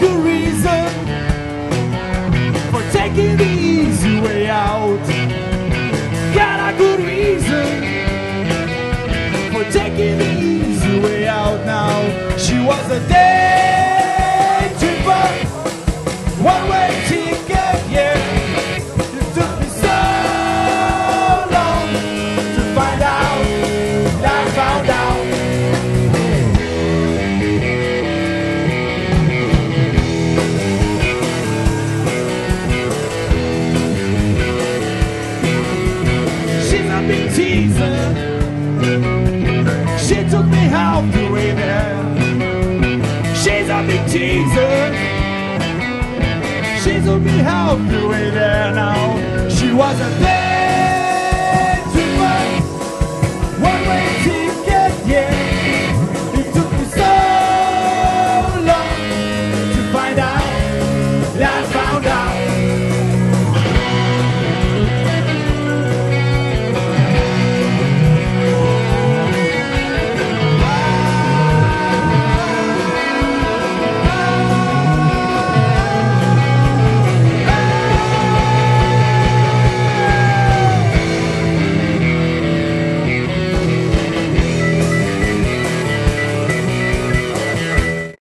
good reason for taking the easy way out. Got a good reason for taking the easy way out now. She was a dead. me Jesus. She took me half the way there. She's a big teaser. She took me half the way there now. She wasn't there to. One way ticket, yeah. It took me so long to find out.